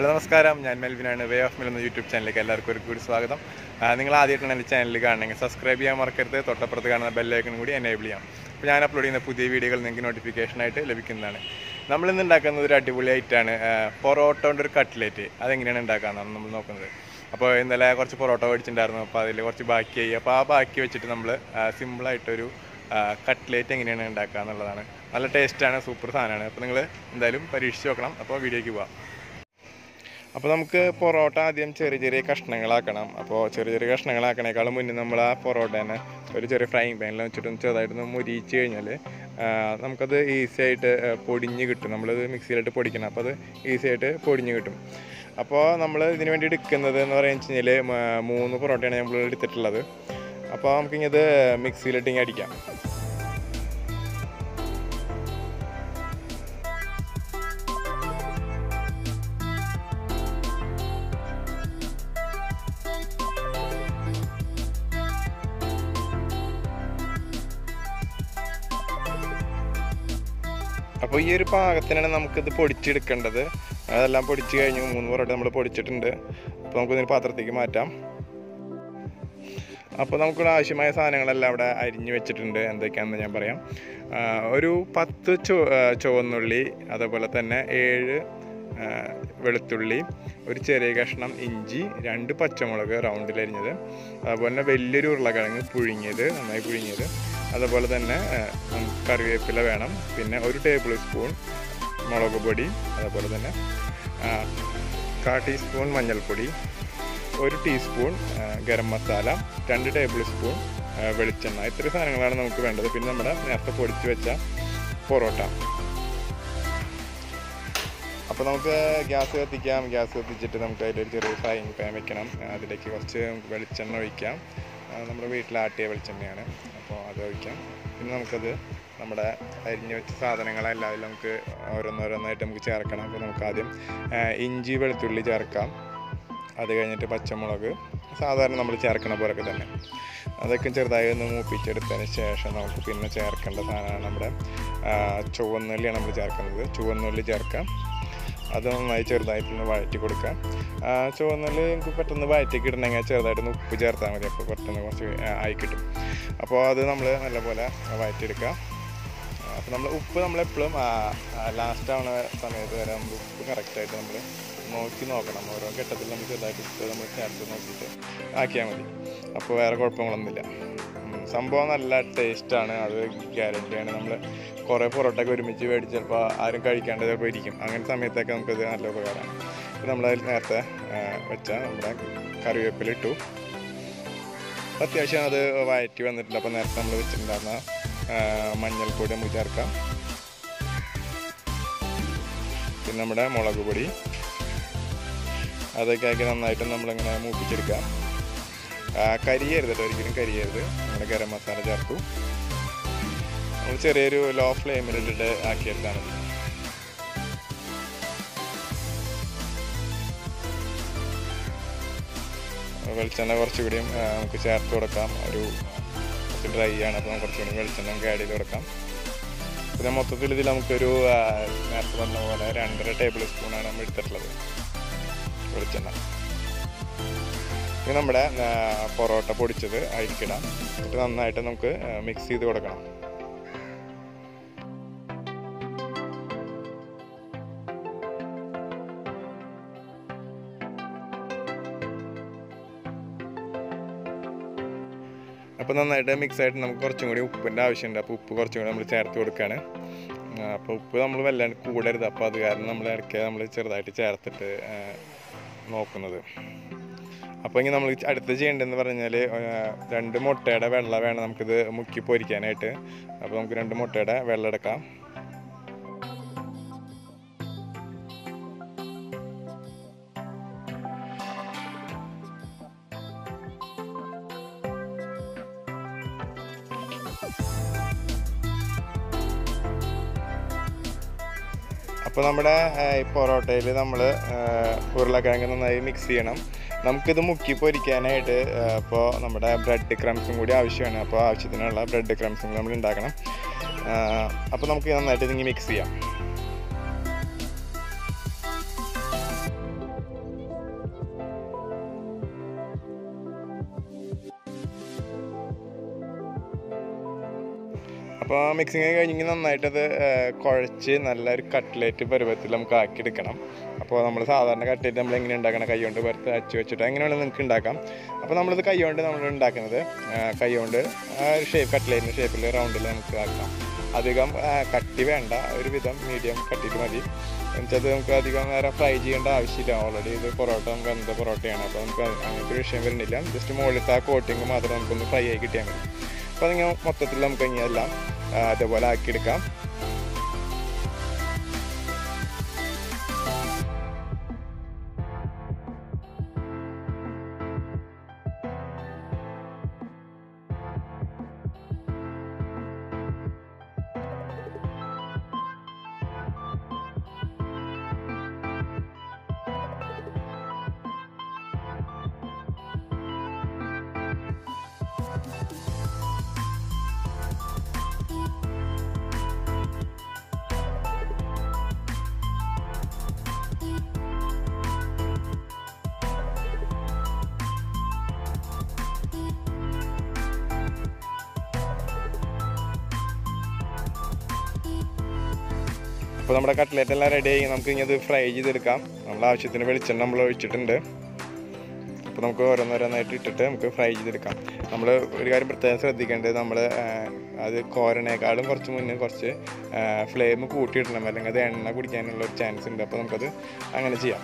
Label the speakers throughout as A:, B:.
A: Hello നമസ്കാരം. ഞാൻ മെൽവിനാണ്. വേ ഓഫ് മിൽ എന്ന യൂട്യൂബ് ചാനലിലേക്ക് എല്ലാവർക്കും ഒരു കൂടി സ്വാഗതം. നിങ്ങൾ ആദ്യമായിട്ടാണ് എന്റെ ചാനൽ കാണണമെങ്കിൽ സബ്സ്ക്രൈബ് ചെയ്യാൻ മറക്കരുത്. തൊട്ടപ്പുറത്ത് കാണുന്ന ബെല്ലൈക്കൺ കൂടി എനേബിൾ ചെയ്യാം അപ്പോൾ ഞാൻ അപ്ലോഡ് ചെയ്യുന്ന പുതിയ വീഡിയോകൾ നിങ്ങൾക്ക് നോട്ടിഫിക്കേഷനായിട്ട് ലഭിക്കുന്നതാണ്. നമ്മളിന്ന് ഉണ്ടാക്കുന്നത് ഒരു അടിപൊളി ആയിട്ടാണ് പൊറോട്ടോന്റെ ഒരു കട്ട്ലേറ്റ് അതെങ്ങനെയാണ് ഉണ്ടാക്കാമെന്നാണ് നമ്മൾ നോക്കുന്നത്. അപ്പോൾ ഇന്നലെ കുറച്ച് പൊറോട്ട മേടിച്ചിട്ടുണ്ടായിരുന്നു. അപ്പോൾ അതിൽ കുറച്ച് ബാക്കിയായി. അപ്പോൾ ആ ബാക്കി വെച്ചിട്ട് നമ്മൾ സിമ്പിളായിട്ടൊരു കട്ട്ലേറ്റ് എങ്ങനെയാണ് ഉണ്ടാക്കുക എന്നുള്ളതാണ് നല്ല ടേസ്റ്റാണ് സൂപ്പർ സാധനമാണ്. അപ്പോൾ നിങ്ങൾ എന്തായാലും പരീക്ഷിച്ച് നോക്കണം. അപ്പോൾ വീഡിയോയ്ക്ക് പോവാം. അപ്പോൾ നമുക്ക് പൊറോട്ട ആദ്യം ചെറിയ ചെറിയ കഷ്ണങ്ങളാക്കണം. അപ്പോൾ ചെറിയ ചെറിയ കഷ്ണങ്ങളാക്കണേക്കാളും മുന്നേ നമ്മൾ ആ പൊറോട്ട തന്നെ ഒരു ചെറിയ ഫ്രൈങ് പാനിൽ വെച്ചിട്ട് ചെറുതായിട്ടൊന്ന് മുരിച്ച് കഴിഞ്ഞാൽ നമുക്കത് ഈസി ആയിട്ട് പൊടിഞ്ഞ് കിട്ടും. നമ്മളത് മിക്സിയിലിട്ട് പൊടിക്കണം. അപ്പോൾ അത് ഈസി ആയിട്ട് പൊടിഞ്ഞ് കിട്ടും. അപ്പോൾ നമ്മൾ ഇതിന് വേണ്ടി എടുക്കുന്നത് എന്ന് പറയുന്നത് വെച്ച് കഴിഞ്ഞാൽ മൂന്ന് പൊറോട്ടയാണ് നമ്മൾ എടുത്തിട്ടുള്ളത്. അപ്പോൾ നമുക്കിത് മിക്സിയിലിട്ട് ഇങ്ങനെ അടിക്കാം. അപ്പോൾ ഈ ഒരു പാകത്തിനാണ് നമുക്കിത് പൊടിച്ചെടുക്കേണ്ടത്. അതെല്ലാം പൊടിച്ച് കഴിഞ്ഞു മൂന്ന് പൊറോട്ട നമ്മൾ പൊടിച്ചിട്ടുണ്ട്. അപ്പോൾ നമുക്കിതിന് പാത്രത്തേക്ക് മാറ്റാം. അപ്പോൾ നമുക്കിവിടെ ആവശ്യമായ സാധനങ്ങളെല്ലാം അവിടെ അരിഞ്ഞു വെച്ചിട്ടുണ്ട്. എന്തൊക്കെയാണെന്ന് ഞാൻ പറയാം. ഒരു പത്ത് ചോ ചുവന്നുള്ളി അതേപോലെ തന്നെ ഏഴ് വെളുത്തുള്ളി ഒരു ചെറിയ കഷ്ണം ഇഞ്ചി രണ്ട് പച്ചമുളക് റൗണ്ടിൽ അരിഞ്ഞത് അതുപോലെ തന്നെ വലിയൊരു ഉരുളക്കിഴങ്ങ് പുഴുങ്ങിയത് നന്നായി പുഴുങ്ങിയത്. അതുപോലെ തന്നെ കറിവേപ്പില വേണം. പിന്നെ ഒരു ടേബിൾ സ്പൂൺ മുളക് പൊടി അതുപോലെ തന്നെ കാ ടീസ്പൂൺ മഞ്ഞൾപ്പൊടി ഒരു ടീസ്പൂൺ ഗരം മസാല രണ്ട് ടേബിൾ സ്പൂൺ വെളിച്ചെണ്ണ. ഇത്രയും സാധനങ്ങളാണ് നമുക്ക് വേണ്ടത്. പിന്നെ നമ്മുടെ നേരത്തെ പൊടിച്ച് വെച്ച പൊറോട്ട. അപ്പോൾ നമുക്ക് ഗ്യാസ് കത്തിക്കാം. ഗ്യാസ് കത്തിച്ചിട്ട് നമുക്ക് അതിലൊരു ചെറിയ ഫ്രൈയിങ് പാൻ വെക്കണം. അതിലേക്ക് കുറച്ച് വെളിച്ചെണ്ണ ഒഴിക്കാം. നമ്മുടെ വീട്ടിലാട്ടിയ വെളിച്ചെണ്ണയാണ്. അപ്പോൾ അത് ഒഴിക്കാം. പിന്നെ നമുക്കത് നമ്മുടെ അരിഞ്ഞു വെച്ച സാധനങ്ങളെല്ലാം അതിൽ നമുക്ക് ഓരോന്നോരോന്നായിട്ട് നമുക്ക് ചേർക്കണം. അപ്പോൾ നമുക്ക് ആദ്യം ഇഞ്ചി വെളുത്തുള്ളി ചേർക്കാം. അത് കഴിഞ്ഞിട്ട് പച്ചമുളക് സാധാരണ നമ്മൾ ചേർക്കണ പോലൊക്കെ തന്നെ. അതൊക്കെ ചെറുതായി ഒന്ന് മൂപ്പിച്ചെടുത്തതിന് ശേഷം നമുക്ക് പിന്നെ ചേർക്കേണ്ട സാധനമാണ് നമ്മുടെ ചുവന്നുള്ളിയാണ് നമ്മൾ ചേർക്കുന്നത്. ചുവന്നുള്ളി ചേർക്കാം. അത് നന്നായി ചെറുതായിട്ടൊന്ന് വഴറ്റി കൊടുക്കാം. ആ, ചുവന്നുള്ളി നമുക്ക് പെട്ടെന്ന് വഴറ്റി കിട്ടണമെങ്കിൽ ചെറുതായിട്ടൊന്ന് ഉപ്പ് ചേർത്താൽ മതി. അപ്പോൾ പെട്ടെന്ന് കുറച്ച് ആയി കിട്ടും. അപ്പോൾ അത് നമ്മൾ നല്ലപോലെ വഴറ്റിയെടുക്കുക അപ്പോൾ നമ്മൾ ഉപ്പ് നമ്മളെപ്പോഴും ലാസ്റ്റ് ആവുന്ന സമയത്ത് വരെ നമ്മൾ ഉപ്പ് കറക്റ്റായിട്ട് നമ്മൾ നോക്കി നോക്കണം. ഓരോ ഘട്ടത്തിൽ നമ്മൾ ചെറുതായിട്ട് ഉപ്പ് നമ്മൾ ചേർത്ത് നോക്കിയിട്ട് ആക്കിയാൽ മതി. അപ്പോൾ വേറെ കുഴപ്പങ്ങളൊന്നുമില്ല. സംഭവം നല്ല ടേസ്റ്റാണ് അത് ഗ്യാരണ്ടിയാണ് നമ്മൾ കുറേ പൊറോട്ടയൊക്കെ ഒരുമിച്ച് മേടിച്ച് ചിലപ്പോൾ ആരും കഴിക്കാണ്ട് ചിലപ്പോൾ ഇരിക്കും. അങ്ങനെ സമയത്തൊക്കെ നമുക്കത് നല്ല ഉപകാരമാണ്. അപ്പോൾ നമ്മളതിൽ നേരത്തെ വെച്ച നമ്മുടെ കറിവേപ്പിലിട്ടു. അത്യാവശ്യം അത് വയറ്റി വന്നിട്ടുണ്ട് അപ്പോൾ നേരത്തെ നമ്മൾ വെച്ചിട്ടുണ്ടായിരുന്ന മഞ്ഞൾപ്പൊടി നമുക്ക് ചേർക്കാം. പിന്നെ നമ്മുടെ മുളക് പൊടി. അതൊക്കെ ആക്കി നന്നായിട്ട് നമ്മളിങ്ങനെ മൂപ്പിച്ചെടുക്കാം. കരിയരുത് കേട്ടോ. ഒരിക്കലും കരിയരുത്. നമ്മുടെ ഗരം മസാല ചേർത്തു. ചെറിയൊരു ലോ ഫ്ലെയിമിലിട്ട് ആക്കിയെടുത്താൽ മതി വെളിച്ചെണ്ണ കുറച്ചുകൂടിയും നമുക്ക് ചേർത്ത് കൊടുക്കാം. ഒരു കുറച്ച് ഡ്രൈ ആണ് അപ്പോൾ നമുക്ക് കുറച്ചുകൂടി വെളിച്ചെണ്ണ നമുക്ക് ആഡ് ചെയ്ത് കൊടുക്കാം. പിന്നെ മൊത്തത്തിൽ ഇതിൽ നമുക്കൊരു നേരത്തെ പറഞ്ഞ പോലെ രണ്ടര ടേബിൾ സ്പൂണാണ് നമ്മൾ എടുത്തിട്ടുള്ളത് വെളിച്ചെണ്ണ. ഇത് നമ്മുടെ പൊറോട്ട പൊടിച്ചത് അരിക്കിടാം. എന്നിട്ട് നന്നായിട്ട് നമുക്ക് മിക്സ് ചെയ്ത് കൊടുക്കണം. അപ്പോൾ നന്നായിട്ട് മിക്സ് ആയിട്ട് നമുക്ക് കുറച്ചും കൂടി ഉപ്പിന്റെ ആവശ്യമുണ്ട്. അപ്പോൾ ഉപ്പ് കുറച്ചും കൂടി നമ്മൾ ചേർത്ത് കൊടുക്കുകയാണ്. അപ്പോൾ ഉപ്പ് നമ്മൾ വല്ലാണ്ട് കൂടരുത്. അപ്പോൾ അത് കാരണം നമ്മൾ ഇടയ്ക്ക് നമ്മൾ ചെറുതായിട്ട് ചേർത്തിട്ട് നോക്കുന്നത്. അപ്പോൾ ഇനി നമ്മൾ അടുത്ത് ചെയ്യേണ്ടതെന്ന് പറഞ്ഞാൽ രണ്ട് മുട്ടയുടെ വെള്ള വേണം നമുക്കിത് മുക്കി പൊരിക്കാനായിട്ട്. അപ്പോൾ നമുക്ക് രണ്ട് മുട്ടയുടെ വെള്ളം എടുക്കാം. അപ്പോൾ നമ്മുടെ ഈ പൊറോട്ടയിൽ നമ്മൾ ഉരുളക്കിഴങ്ങ് നന്നായി മിക്സ് ചെയ്യണം. നമുക്കിത് മുക്കി പൊരിക്കാനായിട്ട് അപ്പോൾ നമ്മുടെ ബ്രെഡ് ക്രംസും കൂടി ആവശ്യമാണ്. അപ്പോൾ ആവശ്യത്തിനുള്ള ബ്രെഡ് ക്രംസും നമ്മൾ ഉണ്ടാക്കണം. അപ്പോൾ നമുക്ക് നന്നായിട്ട് ഇതിങ്ങനെ മിക്സ് ചെയ്യാം. അപ്പോൾ മിക്സിങ് കഴിഞ്ഞെങ്കിൽ നന്നായിട്ടത് കുഴച്ച് നല്ലൊരു കട്ട്ലേറ്റ് പരുവത്തിൽ നമുക്ക് ആക്കിയെടുക്കണം. അപ്പോൾ നമ്മൾ സാധാരണ കട്ട്ലേറ്റ് നമ്മൾ എങ്ങനെ ഉണ്ടാക്കണം? കൈ കൊണ്ട് വെറുതെ അച്ച് വെച്ചിട്ട് അങ്ങനെ വേണമെങ്കിൽ നിങ്ങൾക്ക് ഉണ്ടാക്കാം. അപ്പോൾ നമ്മളിത് കൈ കൊണ്ട് നമ്മൾ ഉണ്ടാക്കുന്നത് കൈകൊണ്ട് ഷേപ്പ് കട്ട്ലേറ്റിന്റെ ഷേപ്പിൽ റൗണ്ടിൽ നമുക്ക് ആക്കാം. അധികം കട്ടി വേണ്ട ഒരുവിധം മീഡിയം കട്ടിയിട്ട് മതി. എന്നുവെച്ചാൽ നമുക്ക് അധികം നേരം ഫ്രൈ ചെയ്യേണ്ട ആവശ്യമില്ല. ഓൾറെഡി ഇത് പൊറോട്ട നമുക്ക് എന്താ പൊറോട്ടയാണ്. അപ്പോൾ നമുക്ക് അങ്ങനത്തെ ഒരു വിഷയം വരുന്നില്ല. ജസ്റ്റ് മുകളിലത്തെ ആ കോട്ടിങ് മാത്രം നമുക്കൊന്ന് ഫ്രൈ ആയി കിട്ടിയാൽ മതി. അപ്പോൾ അതിങ്ങനെ മൊത്തത്തിൽ നമുക്ക് ഇങ്ങനെ എല്ലാം ആ, അതേപോലെ ആക്കിയെടുക്കാം അപ്പോൾ നമ്മുടെ കട്ട്ലേറ്റ് എല്ലാം റെഡി ആയി. നമുക്ക് ഇനി അത് ഫ്രൈ ചെയ്തെടുക്കാം. നമ്മൾ ആവശ്യത്തിന് വെളിച്ചെണ്ണ നമ്മൾ ഒഴിച്ചിട്ടുണ്ട്. അപ്പോൾ നമുക്ക് ഓരോന്നോരോന്നായിട്ട് ഇട്ടിട്ട് നമുക്ക് ഫ്രൈ ചെയ്തെടുക്കാം. നമ്മൾ ഒരു കാര്യം പ്രത്യേകം ശ്രദ്ധിക്കേണ്ടത് നമ്മൾ അത് കോരണേക്കാളും കുറച്ച് മുന്നേ കുറച്ച് ഫ്ലെയിം കൂട്ടിയിടണം. അല്ലെങ്കിൽ അത് എണ്ണ കുടിക്കാനുള്ള ഒരു ചാൻസ് ഉണ്ട്. അപ്പോൾ നമുക്കത് അങ്ങനെ ചെയ്യാം.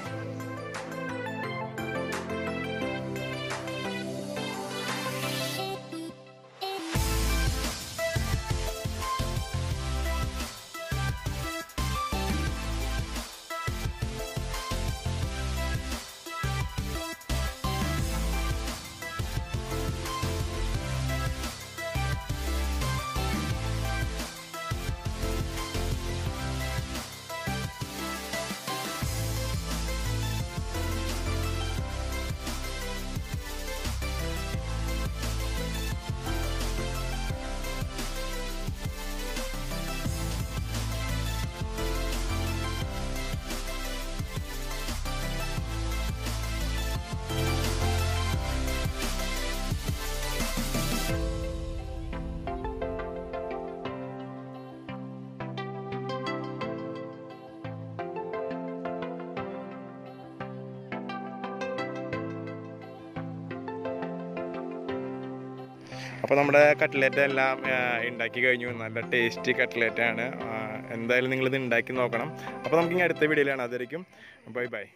A: അപ്പോൾ നമ്മുടെ കട്ട്ലേറ്റ് എല്ലാം ഉണ്ടാക്കി കഴിഞ്ഞു. നല്ല ടേസ്റ്റി കട്ട്ലേറ്റ് ആണ്. എന്തായാലും എന്തായാലും നിങ്ങളിത് ഉണ്ടാക്കി നോക്കണം. അപ്പോൾ നമുക്കിനി അടുത്ത വീഡിയോയിലാണ് അതായിരിക്കും ബൈ ബൈ.